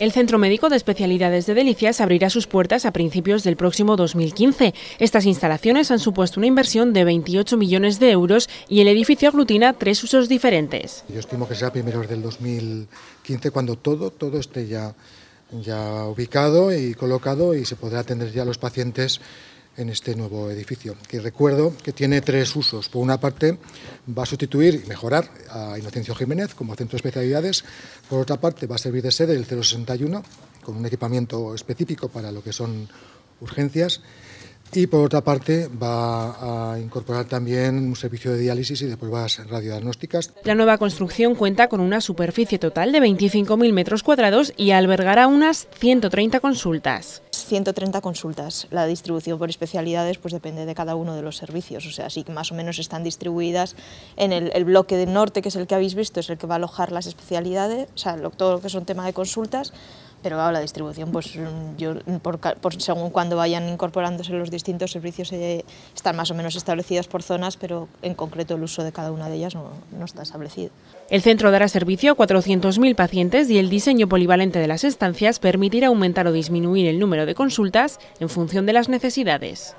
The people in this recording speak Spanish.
El Centro Médico de Especialidades de Delicias abrirá sus puertas a principios del próximo 2015. Estas instalaciones han supuesto una inversión de 28 millones de euros y el edificio aglutina tres usos diferentes. Yo estimo que será primeros del 2015 cuando todo, todo esté ya, ya ubicado y colocado y se podrá atender ya a los pacientes en este nuevo edificio, que recuerdo que tiene tres usos. Por una parte, va a sustituir y mejorar a Inocencio Jiménez como centro de especialidades. Por otra parte, va a servir de sede el 061, con un equipamiento específico para lo que son urgencias. Y por otra parte va a incorporar también un servicio de diálisis y de pruebas radiodiagnósticas. La nueva construcción cuenta con una superficie total de 25.000 metros cuadrados y albergará unas 130 consultas. 130 consultas. La distribución por especialidades pues depende de cada uno de los servicios, o sea, sí que más o menos están distribuidas en el, bloque del norte, que es el que habéis visto, es el que va a alojar las especialidades, o sea, todo lo que son tema de consultas, pero la distribución, pues yo, por, según cuando vayan incorporándose los distintos servicios, eh, están más o menos establecidas por zonas, pero en concreto el uso de cada una de ellas no, no está establecido. El centro dará servicio a 400.000 pacientes y el diseño polivalente de las estancias permitirá aumentar o disminuir el número de consultas en función de las necesidades.